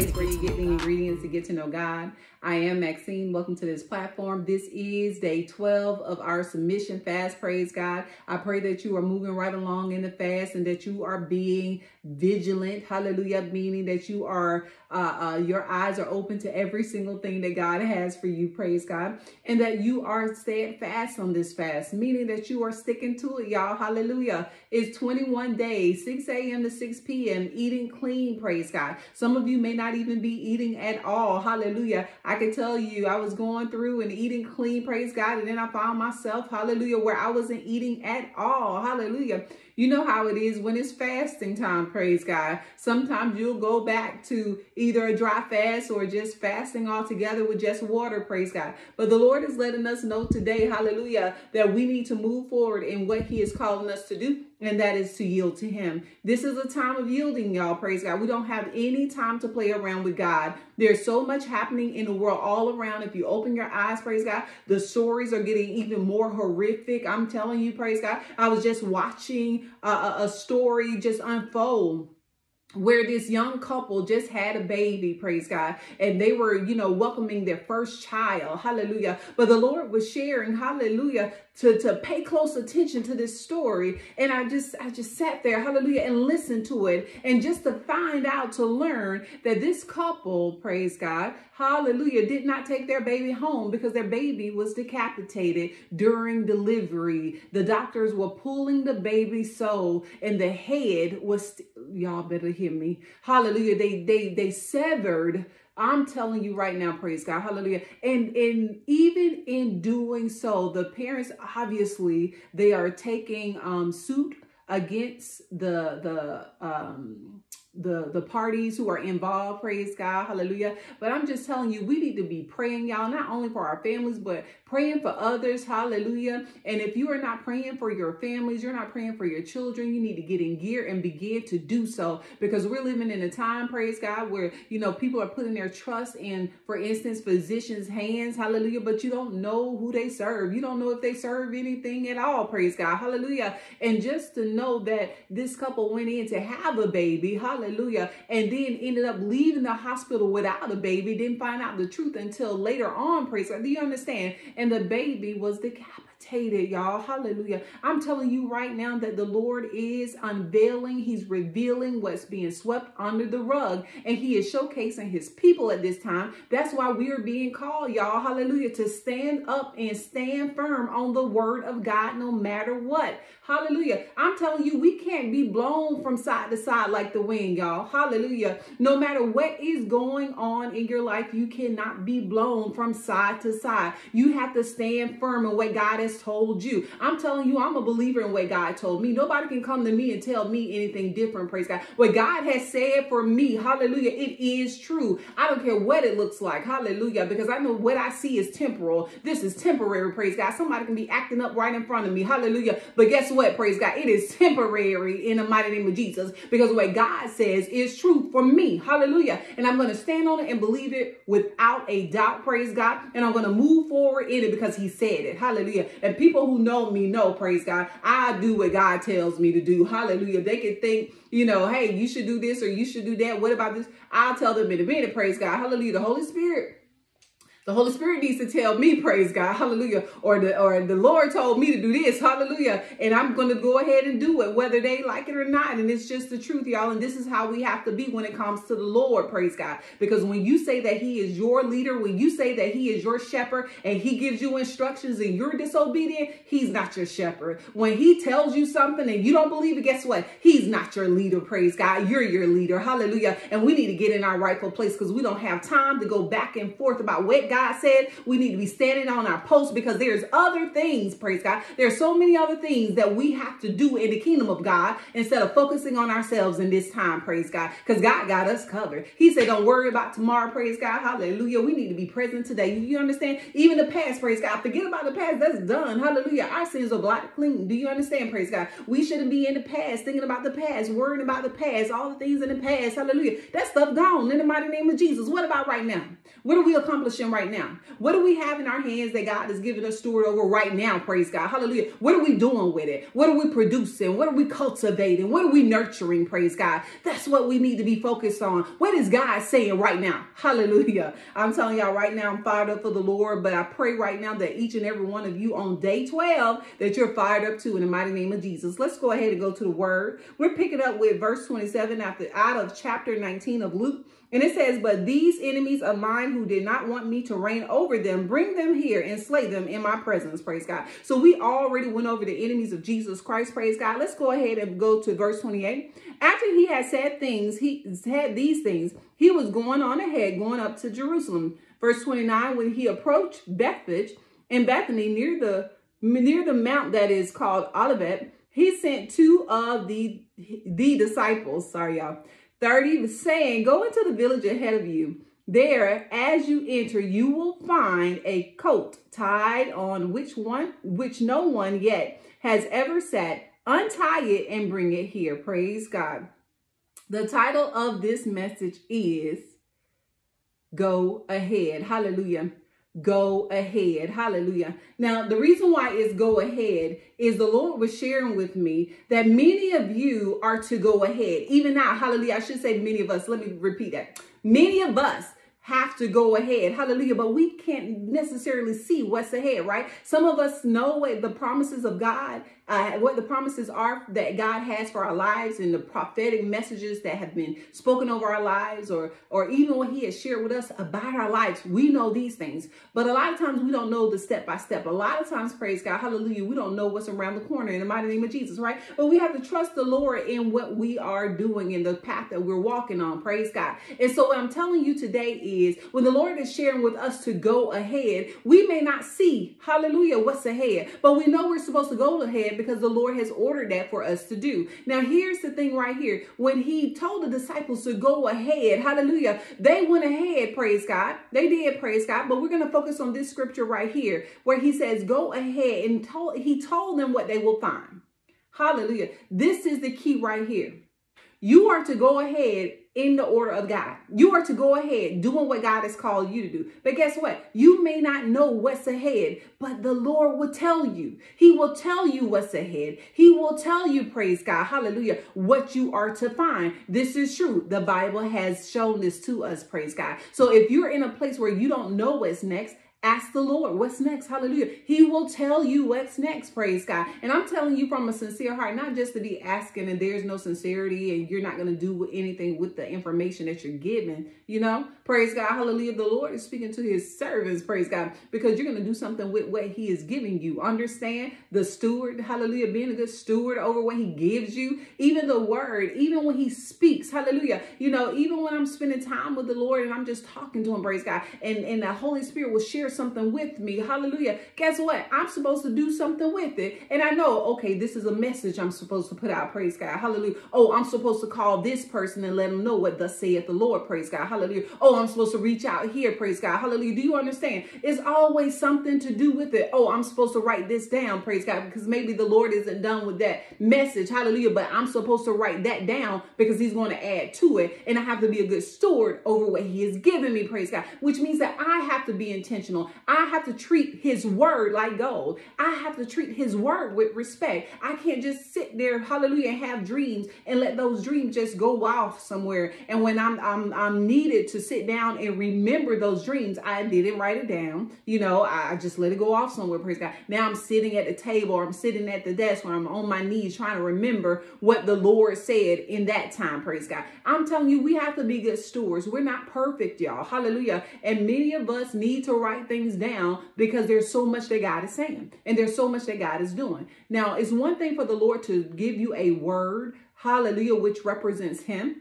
place where you get the ingredients to get to know God. I am Maxine. Welcome to this platform. This is day 12 of our submission fast. Praise God. I pray that you are moving right along in the fast and that you are being vigilant. Hallelujah. Meaning that you are, uh, uh, your eyes are open to every single thing that God has for you. Praise God. And that you are steadfast on this fast, meaning that you are sticking to it, y'all. Hallelujah. It's 21 days, 6 a.m. to 6 p.m., eating clean. Praise God. Some of you may not even be eating at all. Hallelujah. Can tell you, I was going through and eating clean, praise God. And then I found myself, hallelujah, where I wasn't eating at all. Hallelujah. You know how it is when it's fasting time, praise God. Sometimes you'll go back to either a dry fast or just fasting altogether with just water, praise God. But the Lord is letting us know today, hallelujah, that we need to move forward in what He is calling us to do and that is to yield to him. This is a time of yielding, y'all. Praise God. We don't have any time to play around with God. There's so much happening in the world all around. If you open your eyes, praise God, the stories are getting even more horrific. I'm telling you, praise God. I was just watching a, a story just unfold where this young couple just had a baby, praise God, and they were, you know, welcoming their first child, hallelujah. But the Lord was sharing, hallelujah, to, to pay close attention to this story. And I just, I just sat there, hallelujah, and listened to it. And just to find out, to learn that this couple, praise God, hallelujah, did not take their baby home because their baby was decapitated during delivery. The doctors were pulling the baby's soul and the head was, y'all better hear me. Hallelujah. They, they, they severed I'm telling you right now, praise God, hallelujah. And and even in doing so, the parents obviously they are taking um suit against the the um the the parties who are involved praise god hallelujah. But i'm just telling you we need to be praying y'all not only for our families but praying for others hallelujah. And if you are not praying for your families you're not praying for your children you need to get in gear and begin to do so. Because we're living in a time praise god where you know people are putting their trust in for instance physicians hands hallelujah. But you don't know who they serve. You don't know if they serve anything at all praise god hallelujah. And just to know that this couple went in to have a baby hallelujah Hallelujah. And then ended up leaving the hospital without a baby. Didn't find out the truth until later on. Praise God. Do you understand? And the baby was decapitated y'all. Hallelujah. I'm telling you right now that the Lord is unveiling, He's revealing what's being swept under the rug, and He is showcasing His people at this time. That's why we are being called, y'all. Hallelujah. To stand up and stand firm on the word of God no matter what. Hallelujah. I'm telling you, we can't be blown from side to side like the wind, y'all. Hallelujah. No matter what is going on in your life, you cannot be blown from side to side. You have to stand firm in what God has told you. I'm telling you, I'm a believer in what God told me. Nobody can come to me and tell me anything different, praise God. What God has said for me, hallelujah, it is true. I don't care what it looks like, hallelujah, because I know what I see is temporal. This is temporary, praise God. Somebody can be acting up right in front of me, hallelujah. But guess what, praise God? It is temporary in the mighty name of Jesus because what God says is true for me, hallelujah. And I'm going to stand on it and believe it without a doubt, praise God. And I'm going to move forward in it because he said it, hallelujah. And people who know me know, praise God, I do what God tells me to do. Hallelujah. They can think, you know, hey, you should do this or you should do that. What about this? I'll tell them in a minute, praise God. Hallelujah. The Holy Spirit the Holy Spirit needs to tell me, praise God, hallelujah. Or the or the Lord told me to do this, hallelujah. And I'm gonna go ahead and do it, whether they like it or not. And it's just the truth, y'all. And this is how we have to be when it comes to the Lord, praise God. Because when you say that He is your leader, when you say that He is your shepherd and He gives you instructions and you're disobedient, He's not your shepherd. When He tells you something and you don't believe it, guess what? He's not your leader, praise God. You're your leader, hallelujah. And we need to get in our rightful place because we don't have time to go back and forth about what God said. We need to be standing on our post because there's other things, praise God. There's so many other things that we have to do in the kingdom of God instead of focusing on ourselves in this time, praise God. Because God got us covered. He said, don't worry about tomorrow, praise God. Hallelujah. We need to be present today. You understand? Even the past, praise God. Forget about the past. That's done. Hallelujah. Our sins are blotted clean. Do you understand, praise God? We shouldn't be in the past, thinking about the past, worrying about the past, all the things in the past. Hallelujah. That stuff gone in the mighty name of Jesus. What about right now? What are we accomplishing right now? What do we have in our hands that God has given us steward over right now? Praise God. Hallelujah. What are we doing with it? What are we producing? What are we cultivating? What are we nurturing? Praise God. That's what we need to be focused on. What is God saying right now? Hallelujah. I'm telling y'all right now, I'm fired up for the Lord, but I pray right now that each and every one of you on day 12 that you're fired up to in the mighty name of Jesus. Let's go ahead and go to the word. We're picking up with verse 27 after out of chapter 19 of Luke. And it says, But these enemies of mine who did not want me to reign over them, bring them here and slay them in my presence. Praise God. So we already went over the enemies of Jesus Christ. Praise God. Let's go ahead and go to verse 28. After he had said things, he had these things, he was going on ahead, going up to Jerusalem. Verse 29, when he approached Bethphage and Bethany near the near the mount that is called Olivet, he sent two of the the disciples, sorry y'all, 30 saying, Go into the village ahead of you. There, as you enter, you will find a coat tied on which one, which no one yet has ever sat. Untie it and bring it here. Praise God. The title of this message is Go Ahead. Hallelujah go ahead. Hallelujah. Now, the reason why it's go ahead is the Lord was sharing with me that many of you are to go ahead. Even now, hallelujah. I should say many of us. Let me repeat that. Many of us have to go ahead. Hallelujah. But we can't necessarily see what's ahead, right? Some of us know the promises of God uh, what the promises are that God has for our lives and the prophetic messages that have been spoken over our lives or or even what he has shared with us about our lives. We know these things. But a lot of times we don't know the step by step. A lot of times, praise God, hallelujah, we don't know what's around the corner in the mighty name of Jesus, right? But we have to trust the Lord in what we are doing in the path that we're walking on. Praise God. And so what I'm telling you today is when the Lord is sharing with us to go ahead, we may not see, hallelujah, what's ahead, but we know we're supposed to go ahead because the Lord has ordered that for us to do. Now, here's the thing right here. When he told the disciples to go ahead, hallelujah, they went ahead, praise God. They did, praise God. But we're going to focus on this scripture right here where he says, go ahead and told, he told them what they will find. Hallelujah. This is the key right here. You are to go ahead in the order of God. You are to go ahead doing what God has called you to do. But guess what? You may not know what's ahead, but the Lord will tell you. He will tell you what's ahead. He will tell you, praise God, hallelujah, what you are to find. This is true. The Bible has shown this to us, praise God. So if you're in a place where you don't know what's next, Ask the Lord, what's next? Hallelujah. He will tell you what's next, praise God. And I'm telling you from a sincere heart, not just to be asking and there's no sincerity and you're not going to do anything with the information that you're given, you know, praise God. Hallelujah. The Lord is speaking to his servants, praise God, because you're going to do something with what he is giving you. Understand the steward, hallelujah, being a good steward over what he gives you, even the word, even when he speaks, hallelujah. You know, even when I'm spending time with the Lord and I'm just talking to him, praise God, and, and the Holy Spirit will share something with me. Hallelujah. Guess what? I'm supposed to do something with it. And I know, okay, this is a message I'm supposed to put out. Praise God. Hallelujah. Oh, I'm supposed to call this person and let them know what thus saith the Lord. Praise God. Hallelujah. Oh, I'm supposed to reach out here. Praise God. Hallelujah. Do you understand? It's always something to do with it. Oh, I'm supposed to write this down. Praise God. Because maybe the Lord isn't done with that message. Hallelujah. But I'm supposed to write that down because he's going to add to it. And I have to be a good steward over what he has given me. Praise God. Which means that I have to be intentional I have to treat his word like gold. I have to treat his word with respect. I can't just sit there, hallelujah, and have dreams and let those dreams just go off somewhere. And when I'm I'm I'm needed to sit down and remember those dreams, I didn't write it down. You know, I just let it go off somewhere, praise God. Now I'm sitting at the table or I'm sitting at the desk where I'm on my knees trying to remember what the Lord said in that time, praise God. I'm telling you, we have to be good stewards. We're not perfect, y'all. Hallelujah. And many of us need to write things down because there's so much that God is saying and there's so much that God is doing. Now, it's one thing for the Lord to give you a word, hallelujah, which represents him.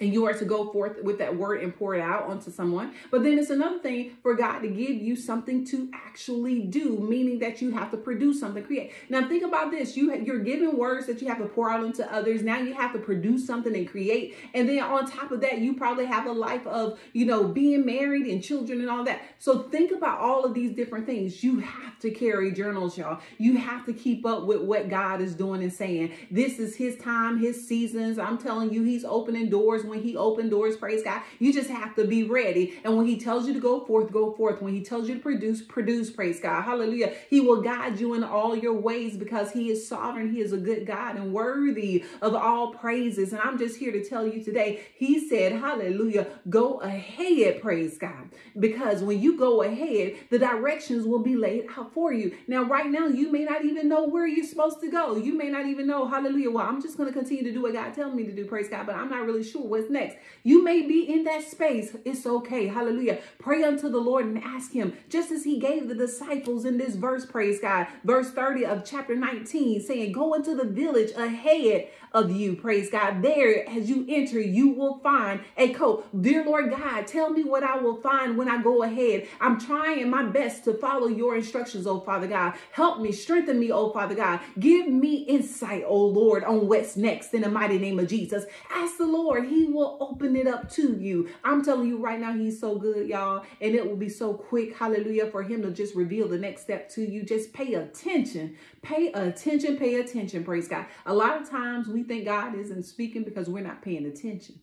And you are to go forth with that word and pour it out onto someone. But then it's another thing for God to give you something to actually do, meaning that you have to produce something, create. Now think about this: you you're given words that you have to pour out into others. Now you have to produce something and create, and then on top of that, you probably have a life of you know being married and children and all that. So think about all of these different things. You have to carry journals, y'all. You have to keep up with what God is doing and saying. This is His time, His seasons. I'm telling you, He's opening doors when he opened doors, praise God. You just have to be ready. And when he tells you to go forth, go forth. When he tells you to produce, produce, praise God. Hallelujah. He will guide you in all your ways because he is sovereign. He is a good God and worthy of all praises. And I'm just here to tell you today, he said, hallelujah, go ahead, praise God. Because when you go ahead, the directions will be laid out for you. Now, right now, you may not even know where you're supposed to go. You may not even know, hallelujah, well, I'm just going to continue to do what God tells me to do, praise God, but I'm not really sure what's next. You may be in that space. It's okay. Hallelujah. Pray unto the Lord and ask him, just as he gave the disciples in this verse, praise God. Verse 30 of chapter 19 saying, go into the village ahead of you, praise God. There, as you enter, you will find a coat. Dear Lord God, tell me what I will find when I go ahead. I'm trying my best to follow your instructions, oh Father God. Help me, strengthen me, oh Father God. Give me insight, oh Lord, on what's next in the mighty name of Jesus. Ask the Lord, he will open it up to you. I'm telling you right now, he's so good, y'all. And it will be so quick, hallelujah, for him to just reveal the next step to you. Just pay attention. Pay attention, pay attention, praise God. A lot of times we think God isn't speaking because we're not paying attention.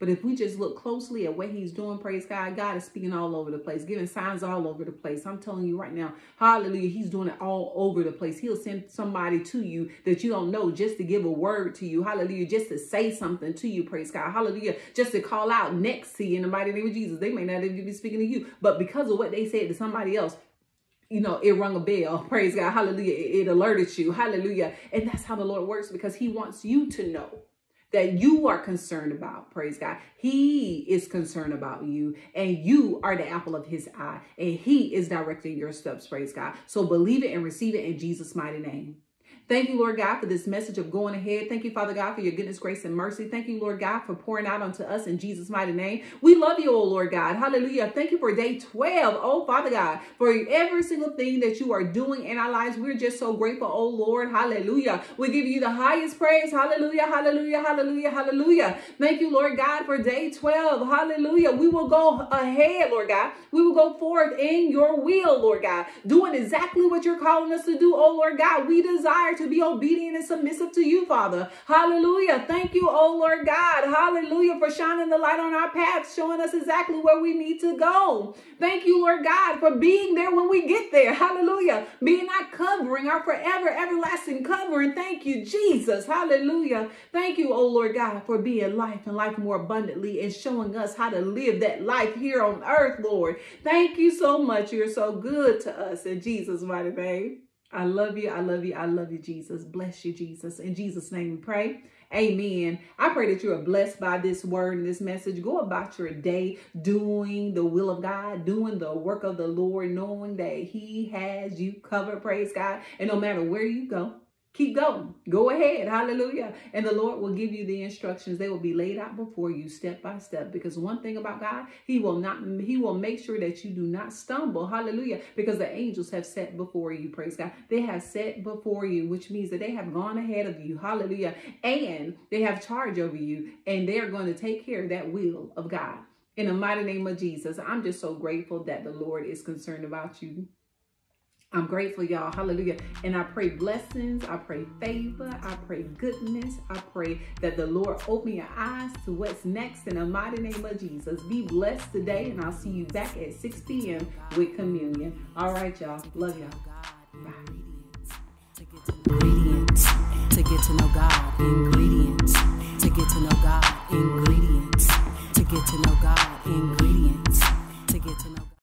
But if we just look closely at what he's doing, praise God, God is speaking all over the place, giving signs all over the place. I'm telling you right now, hallelujah, he's doing it all over the place. He'll send somebody to you that you don't know just to give a word to you, hallelujah, just to say something to you, praise God, hallelujah, just to call out next to you in the mighty name of Jesus. They may not even be speaking to you, but because of what they said to somebody else, you know, it rung a bell. Praise God. Hallelujah. It, it, alerted you. Hallelujah. And that's how the Lord works because he wants you to know that you are concerned about. Praise God. He is concerned about you and you are the apple of his eye and he is directing your steps. Praise God. So believe it and receive it in Jesus' mighty name. Thank you, Lord God, for this message of going ahead. Thank you, Father God, for your goodness, grace, and mercy. Thank you, Lord God, for pouring out unto us in Jesus' mighty name. We love you, oh Lord God. Hallelujah. Thank you for day 12, oh Father God, for every single thing that you are doing in our lives. We're just so grateful, oh Lord. Hallelujah. We give you the highest praise. Hallelujah, hallelujah, hallelujah, hallelujah. Thank you, Lord God, for day 12. Hallelujah. We will go ahead, Lord God. We will go forth in your will, Lord God, doing exactly what you're calling us to do, oh Lord God. We desire to be obedient and submissive to you, Father. Hallelujah. Thank you, oh Lord God. Hallelujah for shining the light on our path, showing us exactly where we need to go. Thank you, Lord God, for being there when we get there. Hallelujah. Being our covering, our forever, everlasting covering. Thank you, Jesus. Hallelujah. Thank you, oh Lord God, for being life and life more abundantly and showing us how to live that life here on earth, Lord. Thank you so much. You're so good to us in Jesus' mighty name. I love you. I love you. I love you, Jesus. Bless you, Jesus. In Jesus' name we pray. Amen. I pray that you are blessed by this word and this message. Go about your day doing the will of God, doing the work of the Lord, knowing that He has you covered. Praise God. And no matter where you go, Keep going. Go ahead. Hallelujah. And the Lord will give you the instructions. They will be laid out before you step by step. Because one thing about God, He will not, He will make sure that you do not stumble. Hallelujah. Because the angels have set before you. Praise God. They have set before you, which means that they have gone ahead of you. Hallelujah. And they have charge over you. And they're going to take care of that will of God. In the mighty name of Jesus, I'm just so grateful that the Lord is concerned about you. I'm grateful, y'all. Hallelujah. And I pray blessings. I pray favor. I pray goodness. I pray that the Lord open your eyes to what's next in the mighty name of Jesus. Be blessed today, and I'll see you back at 6 p.m. with communion. All right, y'all. Love y'all. Bye. Ingredients to get to know God. Ingredients to get to know God. Ingredients to get to know God. Ingredients to get to know